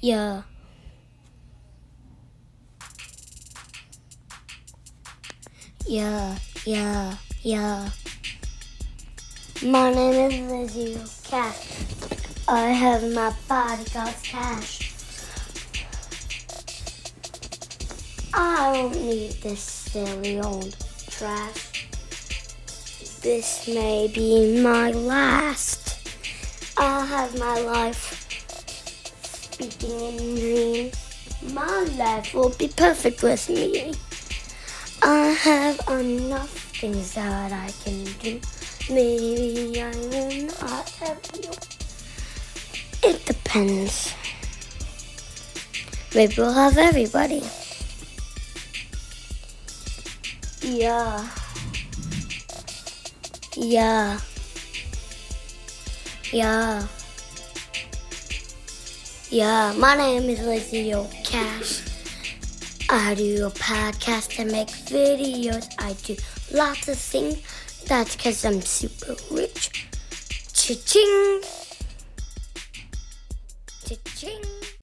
Yeah. Yeah, yeah, yeah. My name is Lizzie Cash. I have my bodyguard's cash. I don't need this silly old trash. This may be my last. I'll have my life speaking in dreams. My life will be perfect with me. I have enough things that I can do. Maybe I will not have you. It depends. Maybe we'll have everybody. Yeah. Yeah. Yeah. Yeah, my name is Lizzie Cash. I do a podcast and make videos. I do lots of things. That's because I'm super rich. Cha-ching! Cha-ching!